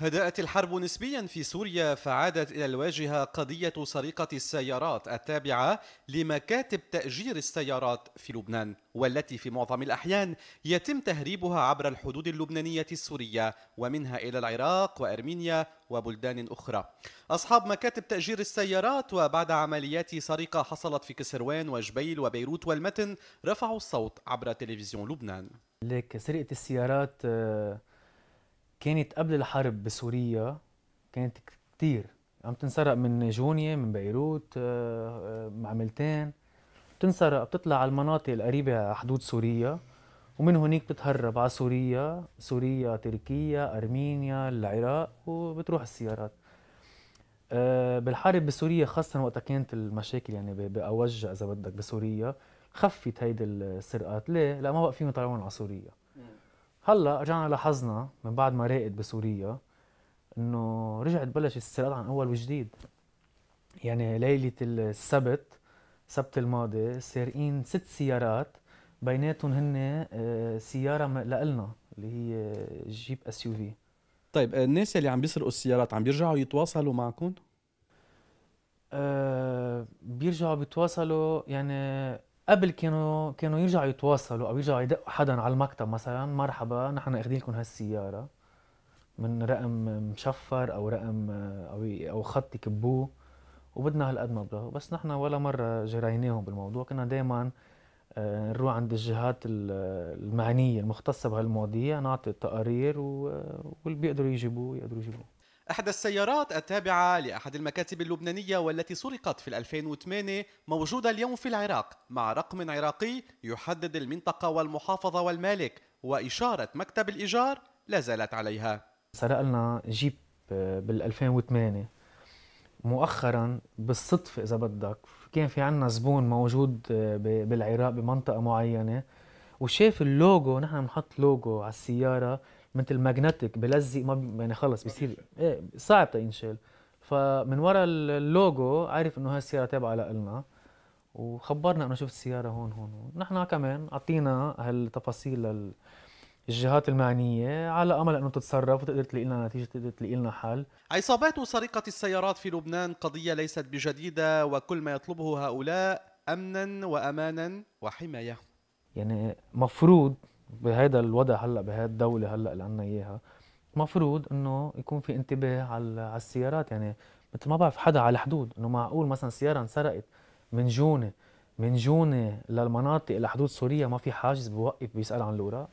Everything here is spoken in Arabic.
هدأت الحرب نسبيا في سوريا فعادت إلى الواجهة قضية سرقة السيارات التابعة لمكاتب تأجير السيارات في لبنان والتي في معظم الأحيان يتم تهريبها عبر الحدود اللبنانية السورية ومنها إلى العراق وأرمينيا وبلدان أخرى. أصحاب مكاتب تأجير السيارات وبعد عمليات سرقة حصلت في كسروان وجبيل وبيروت والمتن رفعوا الصوت عبر تلفزيون لبنان. ليك سرقة السيارات آه، كانت قبل الحرب بسوريا كانت كتير. عم تنسرق من جونيا من بيروت آه، آه، معملتين بتنسرق بتطلع على المناطق القريبة على حدود سوريا. ومن هونيك بتهرب على سوريا سوريا تركيا أرمينيا العراق وبتروح السيارات. آه، بالحرب بسوريا خاصة وقتها كانت المشاكل يعني بأوجها إذا بدك بسوريا. خفت هيدي السرقات. ليه؟ لا ما بقى فيهم يطلعون على سوريا. هلا رجعنا لاحظنا من بعد ما راقد بسوريا انه رجعت بلش السرقات عن أول وجديد يعني ليلة السبت السبت الماضي سارقين ست سيارات بيناتهم هن آه، سيارة لنا اللي هي Jeep SUV طيب الناس اللي عم بيسرقوا السيارات عم بيرجعوا يتواصلوا معكم؟ أه بيرجعوا بيتواصلوا يعني قبل كانوا كانوا يرجعوا يتواصلوا أو يرجعوا يدقوا حدا على المكتب مثلا مرحبا نحن أخذين لكم هالسيارة. من رقم مشفر أو رقم أو أو خط يكبوه وبدنا هالقد مبلغ بس نحن ولا مرة جريناهم بالموضوع. كنا دائما آه، نروح عند الجهات المعنية المختصة بهالمواضيع نعطي التقارير واللي بيقدروا يجيبوه يقدروا يجيبوه. أحد السيارات التابعة لأحد المكاتب اللبنانية والتي سرقت في 2008 موجودة اليوم في العراق مع رقم عراقي يحدد المنطقة والمحافظة والمالك وإشارة مكتب الإيجار لا زالت عليها. سرق لنا جيب بال 2008 مؤخرا بالصدفة إذا بدك كان في عنا زبون موجود بالعراق بمنطقة معينة وشاف اللوجو نحن بنحط لوجو على السيارة مثل magnetic بلزق ما يعني خلص بيصير إيه صعب تينشال. فمن ورا اللوجو عرف إنه هاي السيارة تابعه لنا وخبرنا إنه شفت السيارة هون هون هون. نحن كمان أعطينا هالتفاصيل للجهات المعنية على أمل إنه تتصرف وتقدر تلاقي لنا نتيجة تقدر تلاقي لنا حل. عصابات سرقة السيارات في لبنان قضية ليست بجديدة وكل ما يطلبه هؤلاء امنا وامانا وحماية. يعني مفروض بهذا الوضع هلأ بهذه الدولة هلأ اللي عندنا إياها. مفروض إنه يكون في انتباه على السيارات. يعني مثل ما بعرف حدا على الحدود. إنه معقول مثلا سيارة انسرقت من جونة من جونة للمناطق لحدود سوريا ما في حاجز بوقف بيسأل عن الأوراق؟